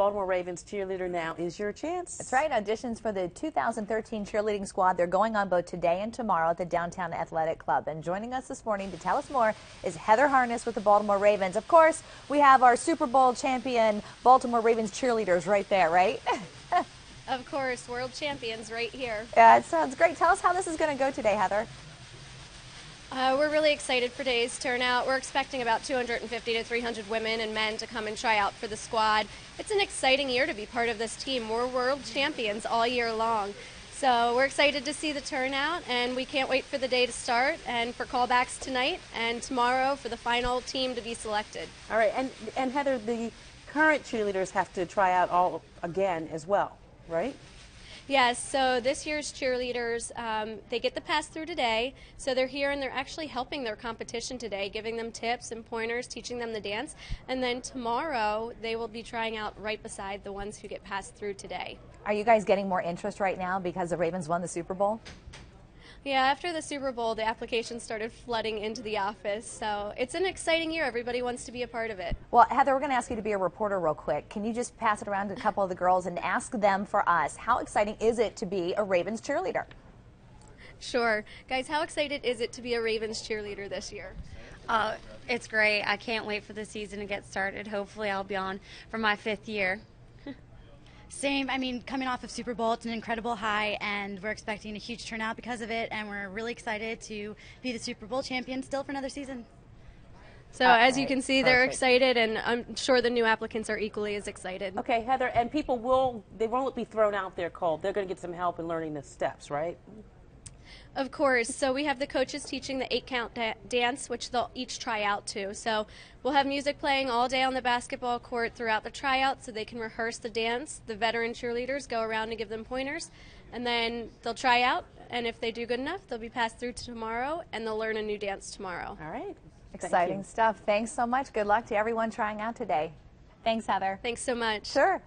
Baltimore Ravens cheerleader now is your chance. That's right. Auditions for the 2013 cheerleading squad. They're going on both today and tomorrow at the Downtown Athletic Club. And joining us this morning to tell us more is Heather Harness with the Baltimore Ravens. Of course, we have our Super Bowl champion Baltimore Ravens cheerleaders right there, right? of course, world champions right here. Yeah, it sounds great. Tell us how this is going to go today, Heather. Uh, we're really excited for today's turnout. We're expecting about 250 to 300 women and men to come and try out for the squad. It's an exciting year to be part of this team. We're world champions all year long. So we're excited to see the turnout, and we can't wait for the day to start and for callbacks tonight and tomorrow for the final team to be selected. All right, and, and Heather, the current cheerleaders have to try out all again as well, right? Yes, so this year's cheerleaders, um, they get the pass through today. So they're here and they're actually helping their competition today, giving them tips and pointers, teaching them the dance. And then tomorrow, they will be trying out right beside the ones who get passed through today. Are you guys getting more interest right now because the Ravens won the Super Bowl? Yeah, after the Super Bowl, the applications started flooding into the office. So it's an exciting year. Everybody wants to be a part of it. Well, Heather, we're going to ask you to be a reporter real quick. Can you just pass it around to a couple of the girls and ask them for us? How exciting is it to be a Ravens cheerleader? Sure. Guys, how excited is it to be a Ravens cheerleader this year? Uh, it's great. I can't wait for the season to get started. Hopefully, I'll be on for my fifth year. Same. I mean, coming off of Super Bowl, it's an incredible high, and we're expecting a huge turnout because of it, and we're really excited to be the Super Bowl champion still for another season. So okay. as you can see, they're Perfect. excited, and I'm sure the new applicants are equally as excited. Okay, Heather, and people will they won't be thrown out there cold. They're going to get some help in learning the steps, right? Of course. So we have the coaches teaching the eight count da- dance, which they'll each try out to. So we'll have music playing all day on the basketball court throughout the tryout so they can rehearse the dance. The veteran cheerleaders go around and give them pointers, and then they'll try out. And if they do good enough, they'll be passed through to tomorrow and they'll learn a new dance tomorrow. All right. Exciting stuff. Thanks so much. Good luck to everyone trying out today. Thanks, Heather. Thanks so much. Sure.